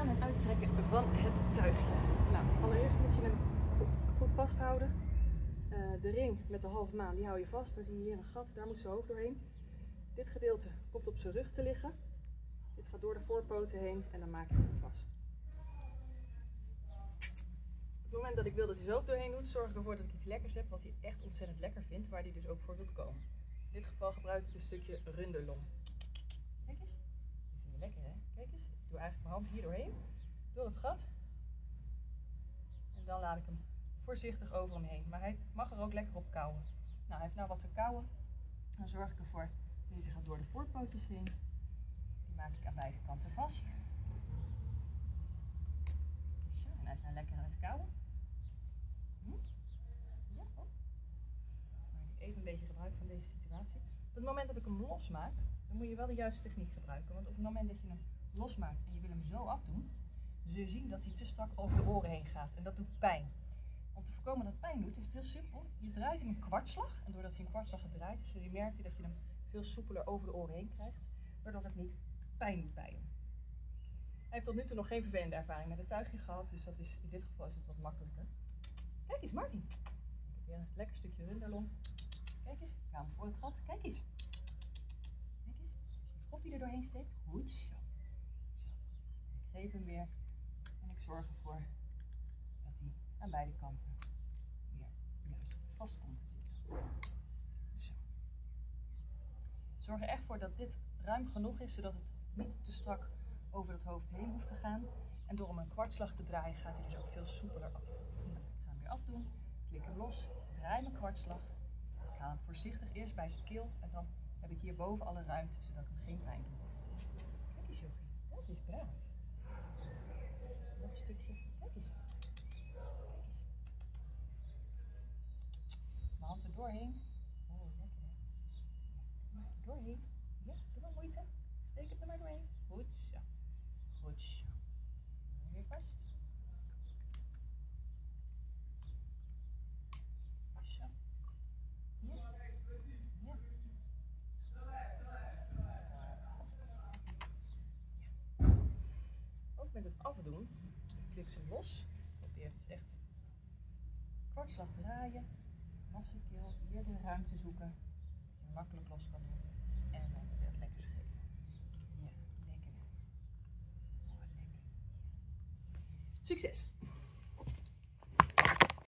aan- en uittrekken van het tuigje. Nou, allereerst moet je hem go- goed vasthouden. Eh, de ring met de halve maan, die hou je vast. Dan zie je hier een gat, daar moet zijn hoofd doorheen. Dit gedeelte komt op zijn rug te liggen. Dit gaat door de voorpoten heen en dan maak je hem vast. Op het moment dat ik wil dat hij zo ook doorheen doet, zorg ik ervoor dat ik iets lekkers heb wat hij echt ontzettend lekker vindt, waar hij dus ook voor wilt komen. In dit geval gebruik ik een stukje runderlong. Kijk eens. Die vind je lekker hè? Kijk eens. Ik doe eigenlijk mijn hand hier doorheen, door het gat. En dan laat ik hem voorzichtig over hem heen. Maar hij mag er ook lekker op kauwen. Nou, hij heeft nou wat te kauwen. Dan zorg ik ervoor, deze gaat door de voorpootjes heen. Die maak ik aan beide kanten vast. Zo, en hij is nou lekker aan het kauwen. Hm? Ja, oh. Even een beetje gebruik van deze situatie. Op het moment dat ik hem losmaak, dan moet je wel de juiste techniek gebruiken. Want op het moment dat je hem losmaakt en je wil hem zo afdoen, zul je zien dat hij te strak over de oren heen gaat. En dat doet pijn. Om te voorkomen dat het pijn doet, is het heel simpel. Je draait hem een kwartslag. En doordat hij een kwartslag gedraaid is, zul je merken dat je hem veel soepeler over de oren heen krijgt. Waardoor het niet pijn doet bij hem. Hij heeft tot nu toe nog geen vervelende ervaring met het tuigje gehad. Dus dat is, in dit geval is het wat makkelijker. Kijk eens, Martin. Ik heb weer een lekker stukje runderlong. Kijk eens, hem voor het gat. Kijk eens. Kijk eens. Als je je kopje er doorheen steekt. Goed zo. Weer. En ik zorg ervoor dat hij aan beide kanten weer juist vast komt te zitten. Zo. Zorg er echt voor dat dit ruim genoeg is, zodat het niet te strak over het hoofd heen hoeft te gaan. En door hem een kwartslag te draaien gaat hij dus ook veel soepeler af. Nou, ik ga hem weer afdoen. Klik hem los. Draai mijn kwartslag. Ik haal hem voorzichtig eerst bij zijn keel. En dan heb ik hierboven alle ruimte, zodat ik hem geen pijn doe. Kijk eens, Jochie. Dat is braaf. Nog een stukje. Kijk eens. Kijk eens. Mijn hand er doorheen. Oh, lekker hè. Doorheen. Ja, doe maar moeite. Steek het er maar doorheen. Goed zo. Goed zo. Weer vast. Ook met het afdoen. Klik ze los. Probeer het echt kwartslag draaien. Zijn keel weer de ruimte zoeken. Dat je makkelijk los kan doen. En dan weer lekker geven. Ja, lekker. Lekker. Succes!